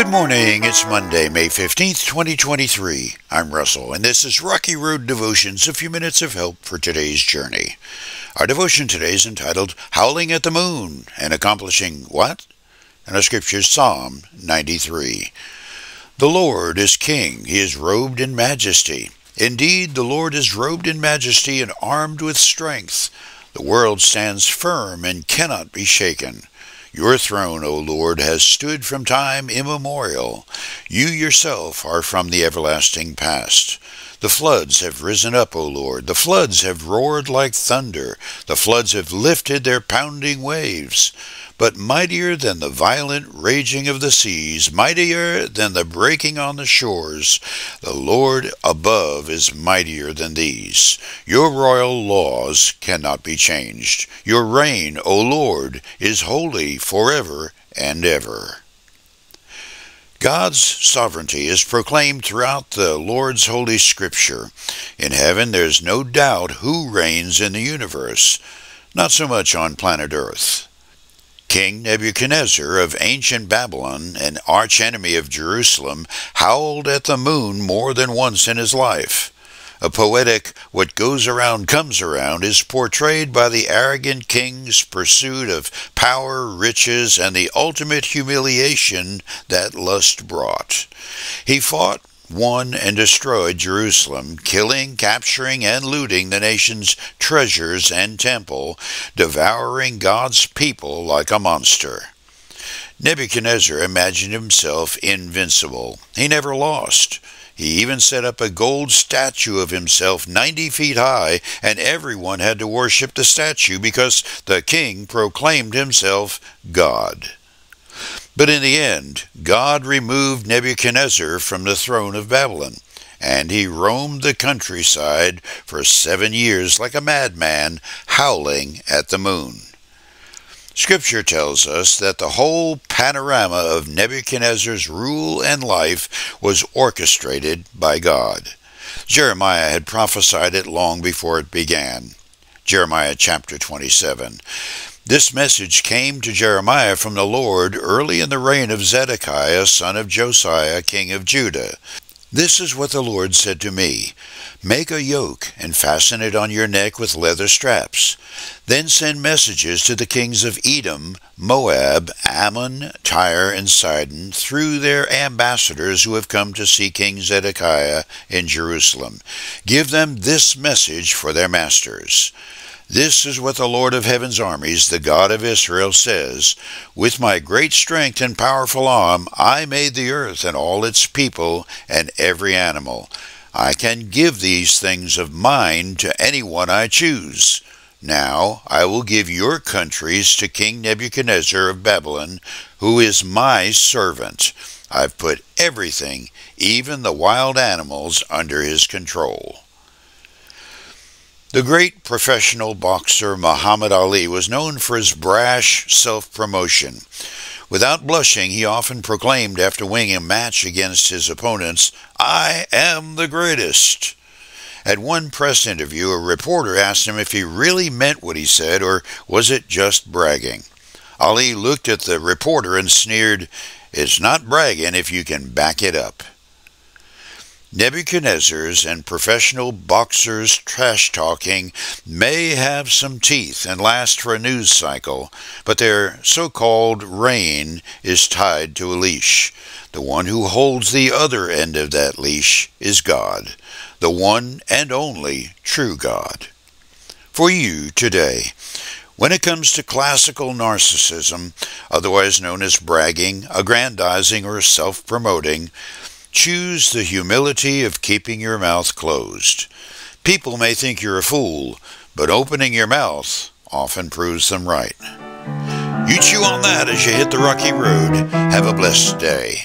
Good morning. It's Monday, May 15th, 2023. I'm Russell, and this is Rocky Road Devotions, a few minutes of help for today's journey. Our devotion today is entitled Howling at the Moon and Accomplishing What? And our scripture is Psalm 93. The Lord is King, he is robed in majesty. Indeed, the Lord is robed in majesty and armed with strength. The world stands firm and cannot be shaken. Your throne, O Lord, has stood from time immemorial. You yourself are from the everlasting past. The floods have risen up, O Lord. The floods have roared like thunder. The floods have lifted their pounding waves. But mightier than the violent raging of the seas, mightier than the breaking on the shores, the Lord above is mightier than these. Your royal laws cannot be changed. Your reign, O Lord, is holy forever and ever. God's sovereignty is proclaimed throughout the Lord's Holy Scripture. In heaven, there's no doubt who reigns in the universe, not so much on planet Earth. King Nebuchadnezzar of ancient Babylon, an archenemy of Jerusalem, howled at the moon more than once in his life. A poetic what goes around comes around is portrayed by the arrogant king's pursuit of power, riches, and the ultimate humiliation that lust brought. He fought won and destroyed Jerusalem, killing, capturing, and looting the nation's treasures and temple, devouring God's people like a monster. Nebuchadnezzar imagined himself invincible. He never lost. He even set up a gold statue of himself 90 feet high, and everyone had to worship the statue because the king proclaimed himself God. But in the end, God removed Nebuchadnezzar from the throne of Babylon, and he roamed the countryside for seven years like a madman, howling at the moon. Scripture tells us that the whole panorama of Nebuchadnezzar's rule and life was orchestrated by God. Jeremiah had prophesied it long before it began. Jeremiah chapter 27. This message came to Jeremiah from the Lord early in the reign of Zedekiah, son of Josiah, king of Judah. This is what the Lord said to me Make a yoke and fasten it on your neck with leather straps. Then send messages to the kings of Edom, Moab, Ammon, Tyre, and Sidon through their ambassadors who have come to see King Zedekiah in Jerusalem. Give them this message for their masters. This is what the Lord of heaven's armies, the God of Israel, says With my great strength and powerful arm, I made the earth and all its people and every animal. I can give these things of mine to anyone I choose. Now I will give your countries to King Nebuchadnezzar of Babylon, who is my servant. I've put everything, even the wild animals, under his control. The great professional boxer Muhammad Ali was known for his brash self promotion. Without blushing, he often proclaimed after winning a match against his opponents, I am the greatest. At one press interview, a reporter asked him if he really meant what he said or was it just bragging. Ali looked at the reporter and sneered, It's not bragging if you can back it up. Nebuchadnezzar's and professional boxers' trash talking may have some teeth and last for a news cycle, but their so called reign is tied to a leash. The one who holds the other end of that leash is God, the one and only true God. For you today, when it comes to classical narcissism, otherwise known as bragging, aggrandizing, or self promoting, Choose the humility of keeping your mouth closed. People may think you're a fool, but opening your mouth often proves them right. You chew on that as you hit the rocky road. Have a blessed day.